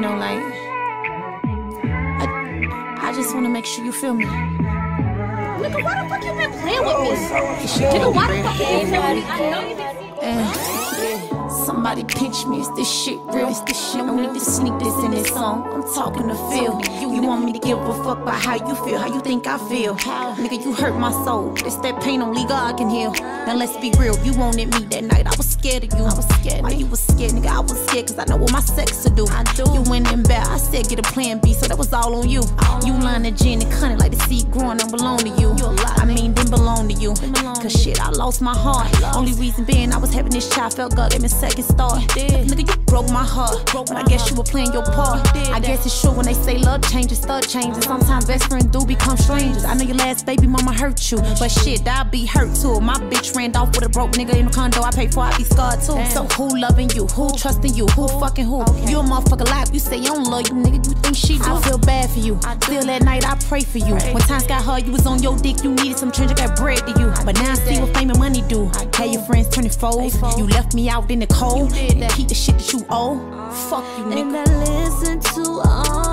know, like, I, I just wanna make sure you feel me. Nigga, why the fuck you been playing with me? Oh, Nigga, why the fuck you been playing with me? I know you been eh. And somebody pinch me, is this shit real? Is this shit? No need to sneak this in this song. I'm talking to feel. You want me to give a fuck about how you feel, how you think I feel. Nigga, you hurt my soul. It's that pain only God can heal. Now let's be real, you wanted me that night. I was scared of you. I was scared. Why you was scared, nigga? I was scared cause I know what my sex to do. I do. You went in bed, I said get a plan B, so that was all on you. You lying to Jen and cunning like the seed growing don't belong to you. I mean, didn't belong to you. Cause shit, I lost my heart. Only reason being I was having this child felt God gave me second start. Nigga, you broke my heart. But I guess you were playing your part. I guess it's true when they say love changes, start changes. Sometimes best friends do become strangers. I know your last baby mama hurt you, but shit, I'll be hurt too. My bitch ran off with a broke nigga in a condo I paid for, I be scarred too. So who loving you? Who trusting you? Who fucking who? You a motherfucker life. You say you don't love you, nigga. You think she do? I feel bad for you. Still that night I pray for you. When times got hard, you was on your dick. You needed some change. I got bread to you. But now I see what fame and money do. Had your friends turning foes. You left me out in the cold. And keep the shit that you owe. Fuck you, nigga. And I listen to only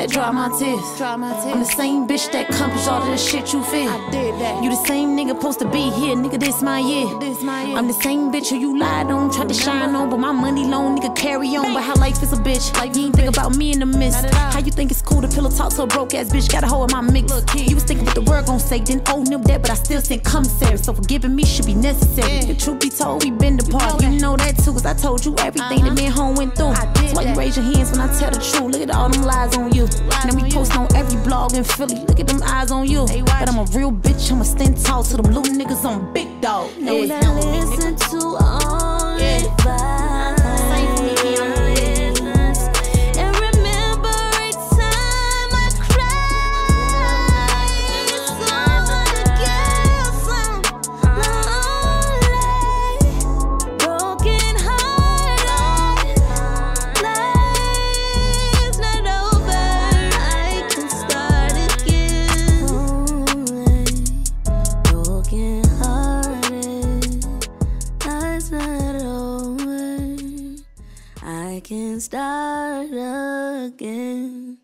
that dry my tears. I'm the same bitch that accomplished all of the shit you feel. I did that. You the same nigga supposed to be here, nigga. This my year. This my year. I'm the same bitch who you lied on, tried to shine on, but my money loan, nigga carry on. But how life is a bitch. Like you ain't think about me in the midst. How you think it's cool to pillow talk to a broke ass bitch? Got a hold of my mix. You was thinking what the world gon' say, didn't owe them that, but I still sent commissary. So forgiving me should be necessary. The truth be told, we been apart. You know that too, cause I told you everything that uh-huh. me and home went through. That's why you raise your hands when I tell the truth. Look at all them lies on you. Now we post on every blog in Philly. Look at them eyes on you. But I'm a real bitch. I'ma stand tall to them little niggas on big dog. Know it's not listen to only Yeah. vibes. broken hearted. Life's not over. I can start again.